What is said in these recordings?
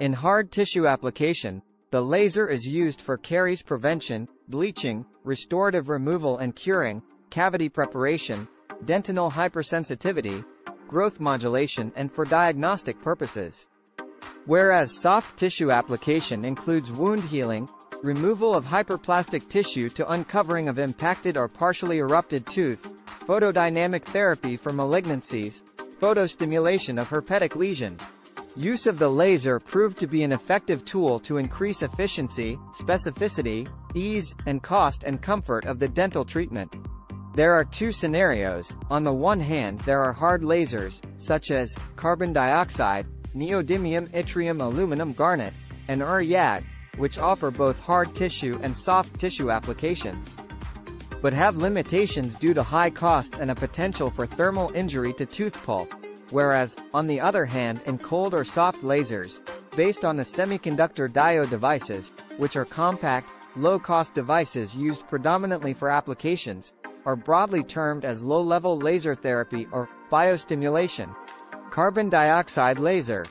In hard tissue application, the laser is used for caries prevention, bleaching, restorative removal and curing, cavity preparation, dentinal hypersensitivity, growth modulation and for diagnostic purposes. Whereas soft tissue application includes wound healing, removal of hyperplastic tissue to uncovering of impacted or partially erupted tooth, photodynamic therapy for malignancies, photostimulation of herpetic lesion. Use of the laser proved to be an effective tool to increase efficiency, specificity, ease, and cost and comfort of the dental treatment. There are two scenarios. On the one hand there are hard lasers, such as, carbon dioxide, neodymium yttrium aluminum garnet, and Er:YAG, which offer both hard tissue and soft tissue applications. But have limitations due to high costs and a potential for thermal injury to tooth pulp. Whereas, on the other hand in cold or soft lasers, based on the semiconductor diode devices, which are compact, low-cost devices used predominantly for applications, are broadly termed as low-level laser therapy or biostimulation. Carbon dioxide laser.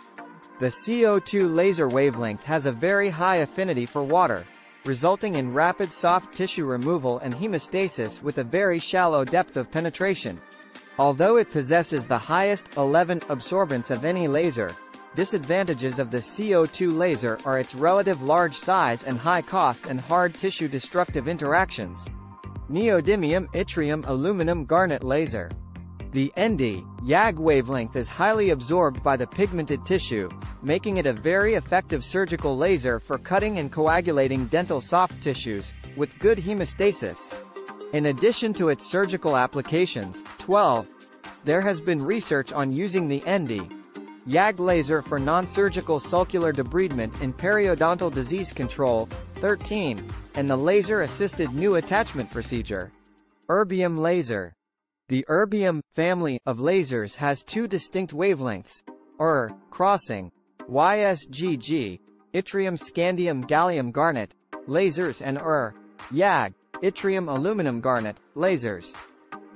The CO2 laser wavelength has a very high affinity for water, resulting in rapid soft tissue removal and hemostasis with a very shallow depth of penetration. Although it possesses the highest 11 absorbance of any laser, disadvantages of the CO2 laser are its relative large size and high cost and hard tissue destructive interactions. Neodymium yttrium aluminum garnet laser. The ND, YAG wavelength is highly absorbed by the pigmented tissue, making it a very effective surgical laser for cutting and coagulating dental soft tissues, with good hemostasis. In addition to its surgical applications, 12, there has been research on using the ND, YAG laser for non-surgical sulcular debridement in periodontal disease control, 13, and the laser-assisted new attachment procedure. Erbium laser. The erbium family of lasers has two distinct wavelengths, ER, crossing, YSGG, yttrium scandium gallium garnet, lasers and ER, YAG, yttrium aluminum garnet, lasers.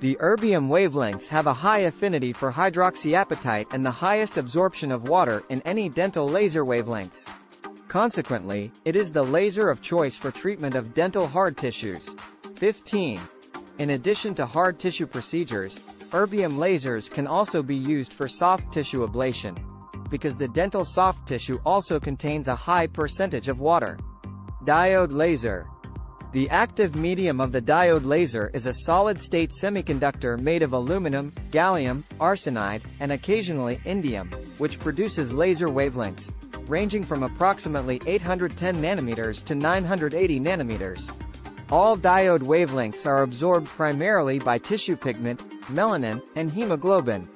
The erbium wavelengths have a high affinity for hydroxyapatite and the highest absorption of water in any dental laser wavelengths. Consequently, it is the laser of choice for treatment of dental hard tissues. 15. In addition to hard tissue procedures, erbium lasers can also be used for soft tissue ablation. Because the dental soft tissue also contains a high percentage of water. Diode laser. The active medium of the diode laser is a solid-state semiconductor made of aluminum, gallium, arsenide, and occasionally indium, which produces laser wavelengths, ranging from approximately 810 nanometers to 980 nanometers. All diode wavelengths are absorbed primarily by tissue pigment, melanin, and hemoglobin.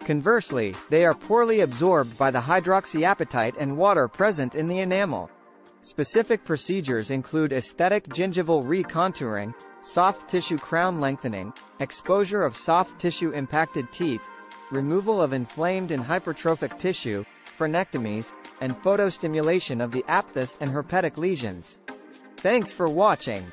Conversely, they are poorly absorbed by the hydroxyapatite and water present in the enamel. Specific procedures include aesthetic gingival recontouring, soft tissue crown lengthening, exposure of soft tissue impacted teeth, removal of inflamed and hypertrophic tissue, frenectomies, and photostimulation of the aphthous and herpetic lesions. Thanks for watching.